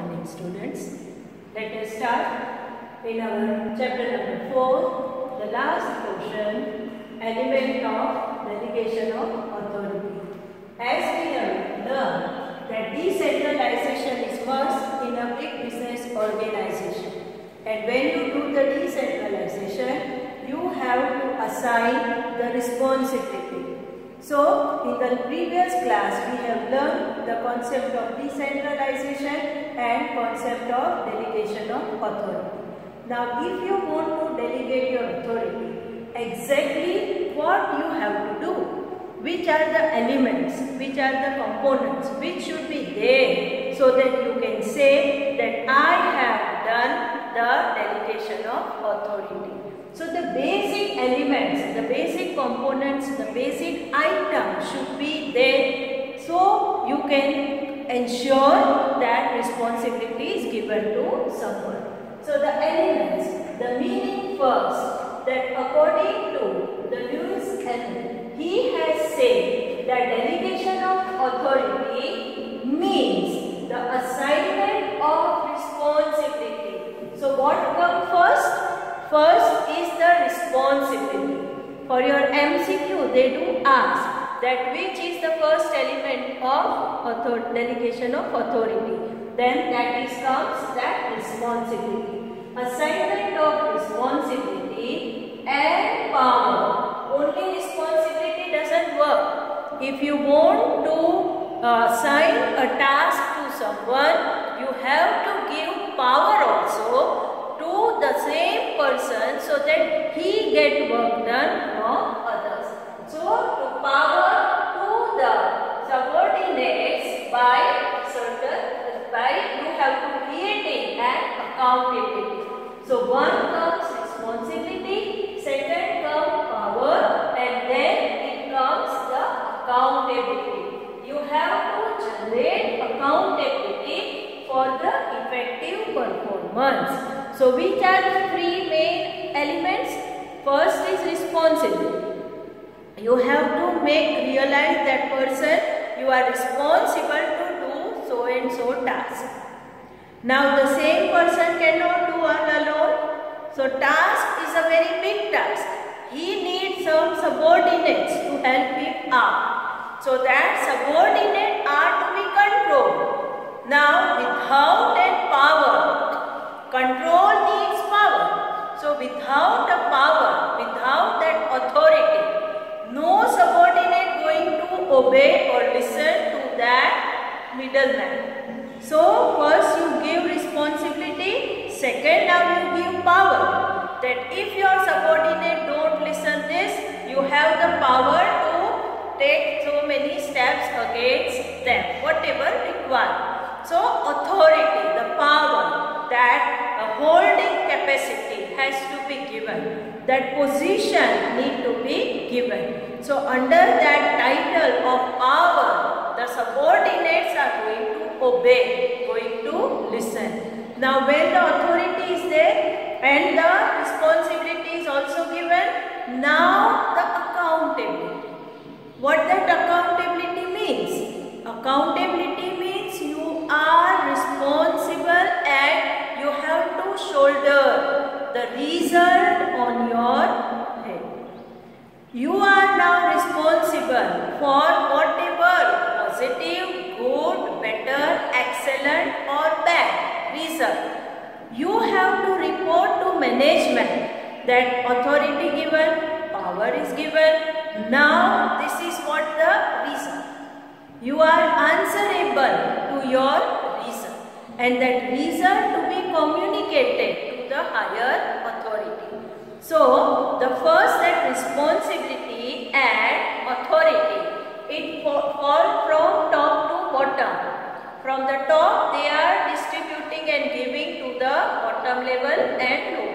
morning students. Let us start in our chapter number 4, the last portion, element of delegation of authority. As we have learned that decentralization is first in a big business organization. And when you do the decentralization, you have to assign the responsibility. So, in the previous class, we have learned the concept of decentralization and concept of delegation of authority. Now, if you want to delegate your authority, exactly what you have to do, which are the elements, which are the components, which should be there, so that you can say that I have done the delegation of authority. So the basic elements, the basic basic item should be there so you can ensure that responsibility is given to someone. So the elements, the meaning first that according to the Lewis and he has said that delegation of authority means the assignment of responsibility. So what comes first? First is the responsibility. For your MCQ, they do ask that which is the first element of delegation of authority. Then that is comes that responsibility. Assignment of responsibility and power. Only responsibility doesn't work. If you want to uh, assign a task to someone, you have to give power also to the same person so that he get work done from others. So, to power to the subordinates by certain, by you have to create an accountability. So, one comes responsibility, second comes power and then it comes the accountability. You have to generate accountability for the effective So which are the three main elements? First is responsibility. You have to make realize that person you are responsible to do so and so task. Now the same person cannot do all alone. So task is a very big task. He needs some subordinates to help him out. So that subordinate are to be controlled. Now without that power, Control needs power. So without the power, without that authority, no subordinate going to obey or listen to that middleman. So first you give responsibility, second now you give power. That if your subordinate don't listen this, you have the power to take so many steps against them, whatever required. So authority, the power, that a holding capacity has to be given. That position need to be given. So under that title of power, the subordinates are going to obey, going to listen. Now when the authority is there and the responsibility is also given, now the accountability. What that accountability means? Accountability means you are responsible and you have to shoulder the result on your head. You are now responsible for whatever positive, good, better, excellent or bad result. You have to report to management that authority given, power is given. Now this is what the result. You are answerable to your reason and that reason to be communicated to the higher authority. So, the first that responsibility and authority, it fall from top to bottom. From the top, they are distributing and giving to the bottom level and low.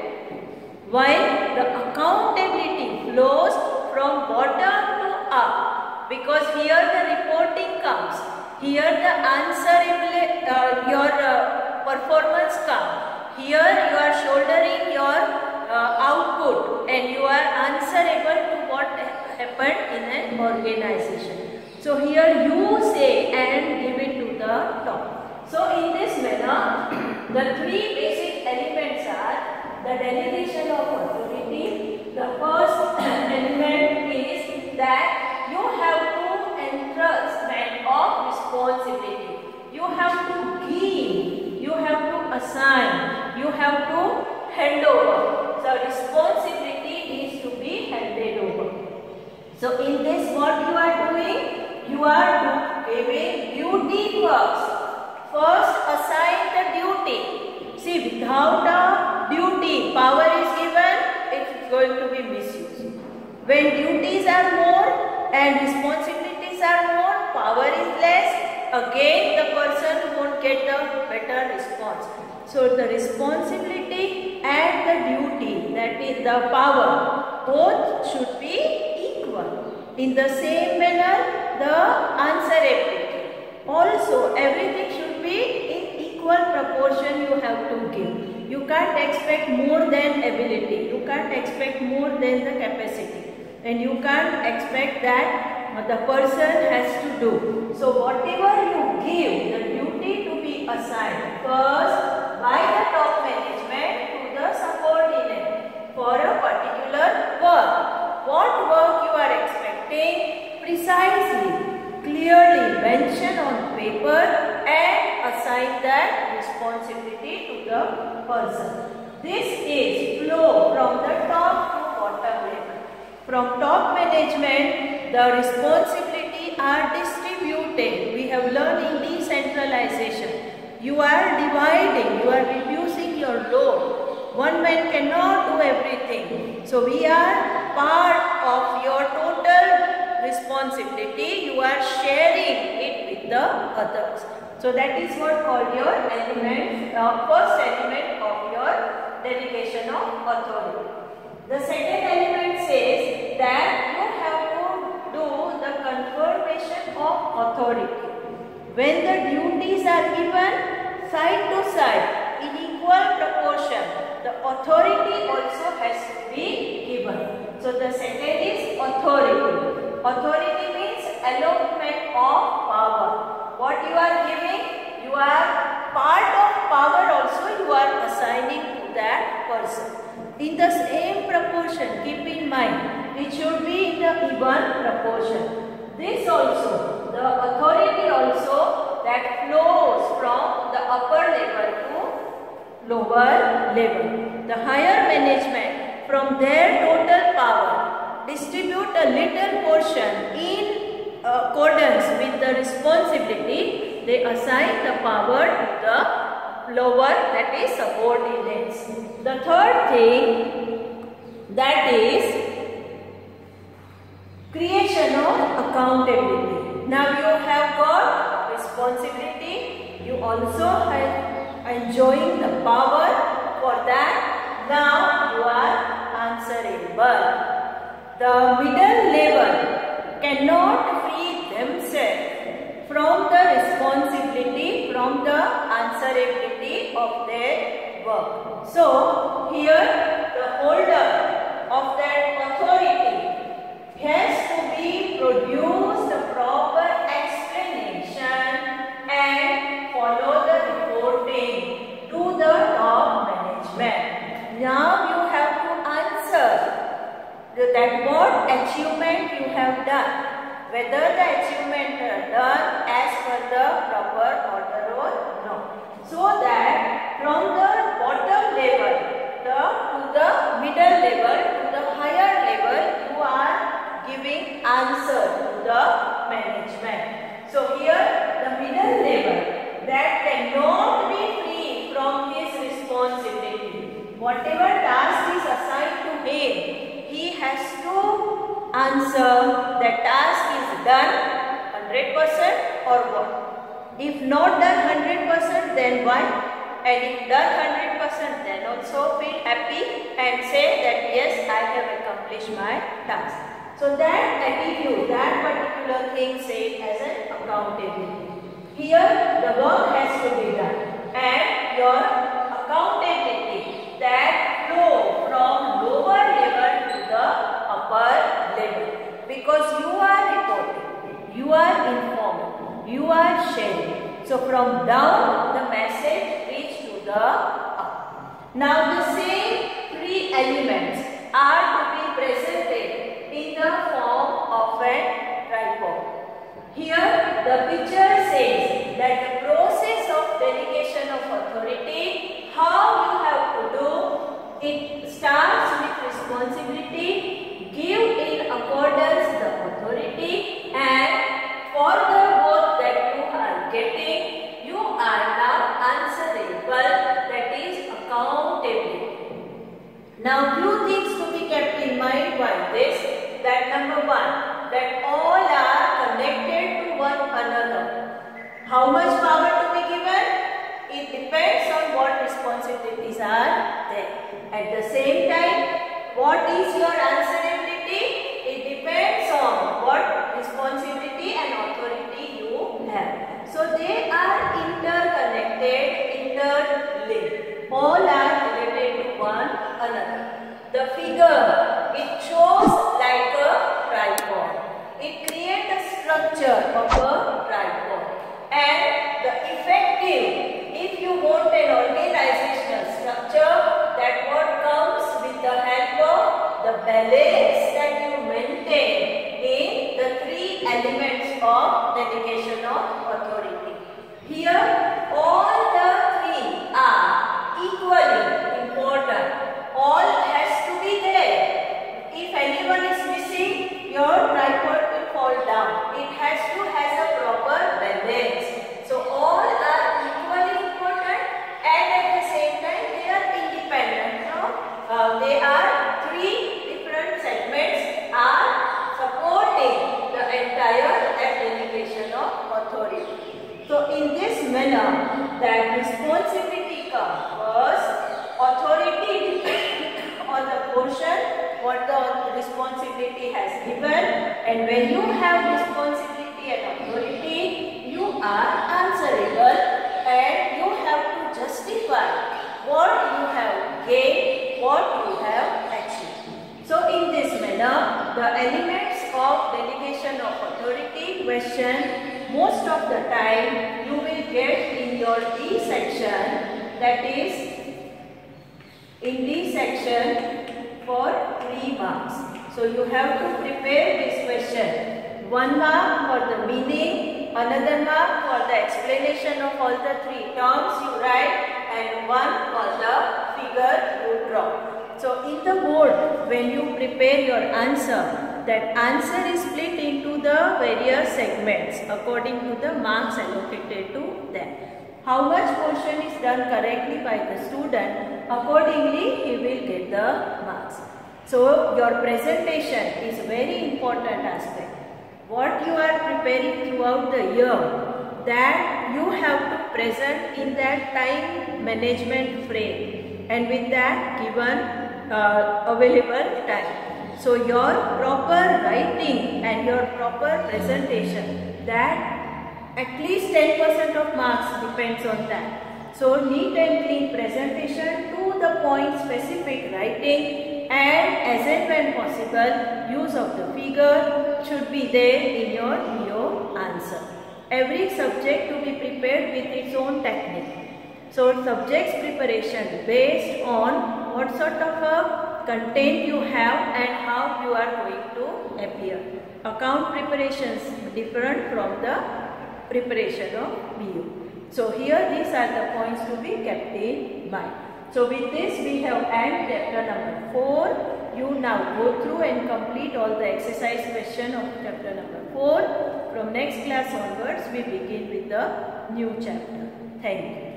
While the accountability flows from bottom to up because here the reporting comes. Here the answerable, uh, your uh, performance comes. Here you are shouldering your uh, output and you are answerable to what happened in an organization. So here you say and give it to the top. So in this manner The three basic elements are the delegation of authority. The first element is that you have to entrust entrustment of responsibility. You have to give, you have to assign, you have to hand over. So responsibility is to be handed over. So in this what you are doing? You are giving duty first. First assign the duty. See without a duty power is given it's going to be misused. When duties are more and responsibilities are more power is less again the person won't get the better response. So the responsibility and the duty that is the power both should. In the same manner the answer answerability. Also everything should be in equal proportion you have to give. You can't expect more than ability. You can't expect more than the capacity. And you can't expect that the person has to do. So whatever you give, the duty to be assigned first by the top management to the subordinate for a particular work. What work you are expecting precisely clearly mention on paper and assign that responsibility to the person. This is flow from the top to bottom level. From top management, the responsibility are distributed. We have learned in decentralization. You are dividing, you are reducing your load. One man cannot do everything. So we are part of your total responsibility, you are sharing the others. So that is what called your element, uh, first element of your delegation of authority. The second element says that you have to do the confirmation of authority. When the duties are given side to side in equal proportion, the authority also has to be given. So the second is authority. Authority means allotment of power. What you are giving, you are part of power also you are assigning to that person. In the same proportion, keep in mind, it should be in the even proportion. This also, the authority also that flows from the upper level to lower level. The higher management from their total power distribute a little portion in Uh, accordance with the responsibility, they assign the power to the lower that is subordinates. The third thing that is creation of accountability. Now you have got responsibility, you also have enjoying the power for that. Now you are answerable. The middle level cannot themselves from the responsibility, from the answerability of their work. So, here the holder of that authority has to be produced the proper explanation and follow the reporting to the top management. Now you have to answer that what achievement you have done. Whether the achievement done as per the proper order or no. So that from the bottom level the, to the middle level to the higher level you are giving answer to the management. So here the middle level that cannot be free from his responsibility. Whatever task is assigned to him he has to answer the task done 100% or what. If not done 100% then why? And if done 100% then also feel happy and say that yes I have accomplished my task. So that attitude, that particular thing said as an accountability. Here the work has to be done and your accountability that flow from lower level the upper level because you are reporting, you are informing, you are sharing. So from down the message reach to the the up. Now the same three elements are to be presented in the form of a tripod. Here the picture says that the process of delegation of authority, how you have to do, it starts with responsibility, give in accordance the authority and for the work that you are getting, you are now answerable, that is accountable. Now few things to be kept in mind while this, that number one, that all are connected to one another. How much power to be given? It depends on what responsibilities are there. At the same time, what is your answerability? It depends on what responsibility and authority you have. So they are interconnected, interlinked. All are related to one another. The figure, it shows like a tripod. It creates a structure of a tripod. And the effective, if you want an organizational structure, that what comes with the help of the balance that you maintain in the three elements of delegation of authority. Here, all the three are equally important. All has to be there. If anyone is missing, your tripod will fall down. It has to has a proper balance. So all are equally important and at the same time they are independent. No? Uh, they are three different segments are supporting the entire delegation of authority. So in this manner that responsibility comes first, authority depends on the portion what the responsibility has given and when you have responsibility and authority you are answerable and you have to justify what you have gained, what you have achieved. So in this manner the elements of delegation of authority question most of the time you will get in your D section that is in D section for 3 marks. So you have to prepare this question. 1 mark for the meaning, another mark for the explanation of all the three terms you write and 1 for the figure you draw. So in the board when you prepare your answer that answer is split into the various segments according to the marks allocated to them. How much portion is done correctly by the student, accordingly he will get the marks. So your presentation is very important aspect. What you are preparing throughout the year, that you have to present in that time management frame and with that given uh, available time. So your proper writing and your proper presentation that at least 10% of marks depends on that. So neat and clean presentation to the point specific writing and as and when possible use of the figure should be there in your BO answer. Every subject to be prepared with its own technique. So subjects preparation based on what sort of a content you have and how you are going to appear. Account preparations different from the preparation of BO. So here these are the points to be kept in mind. So with this we have end chapter number 4. You now go through and complete all the exercise question of chapter number 4. From next class onwards we begin with the new chapter. Thank you.